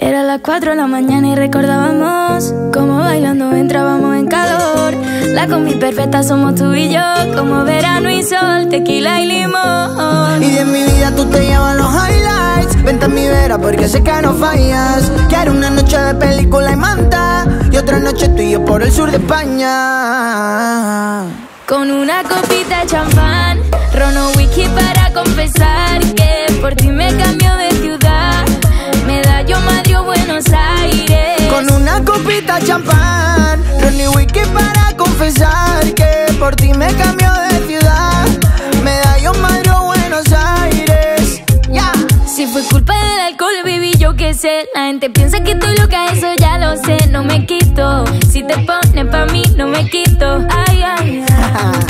Era las 4 de la mañana y recordábamos Como bailando entrábamos en calor. La combi perfecta somos tú y yo Como verano y sol, tequila y limón. Y en mi vida tú te llevas los highlights. Vente a mi vera porque sé que no fallas. Quiero una noche de película y manta Y otra noche tú y yo por el sur de España. Con una copita de champán Rono whisky para sé La gente piensa que estoy loca, eso ya lo sé No me quito, si te pones pa' mí, no me quito. Ay, ay, ay.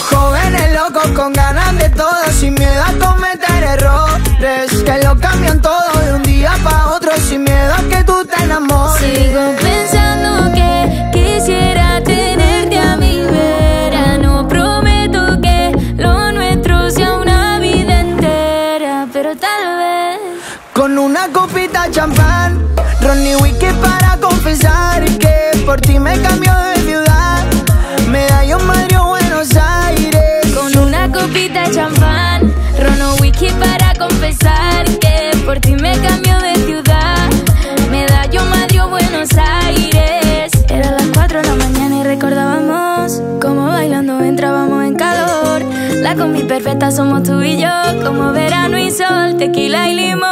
Jóvenes locos con ganas de todo Sin miedo a cometer errores. Que lo cambian todo de un día pa' otro Sin miedo a que tú te enamores. Sigo pensando que quisiera tenerte a mi vera. No prometo que lo nuestro sea una vida entera Pero tal vez Con una copita champán Ronnie whisky para confesar Que por ti me cambió de ciudad. Medallón Madrid o Buenos Aires. Con una copita champán Rono whisky para confesar Que por ti me cambió de ciudad. Medallo Madrid o Buenos Aires. Era las 4 de la mañana y recordábamos Como bailando entrábamos en calor. La combi perfecta somos tú y yo Como verano y sol, tequila y limón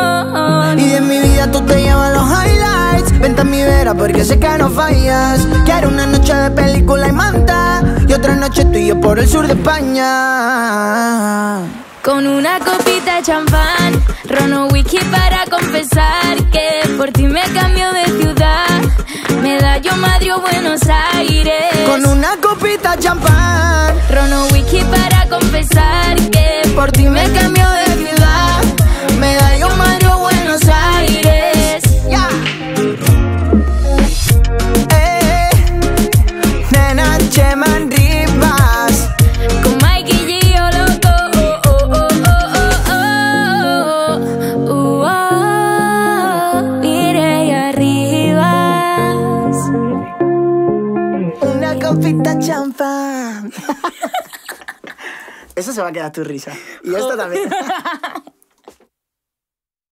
porque sé que no fallas. Quiero una noche de película y manta Y otra noche tú y yo por el sur de España. Con una copita de champán Rono whisky para confesar Que por ti me cambio de ciudad. Medallo Madrid o Buenos Aires. Con una copita de champán Rono whisky Una copita champán Eso se va a quedar tu risa. Y esto también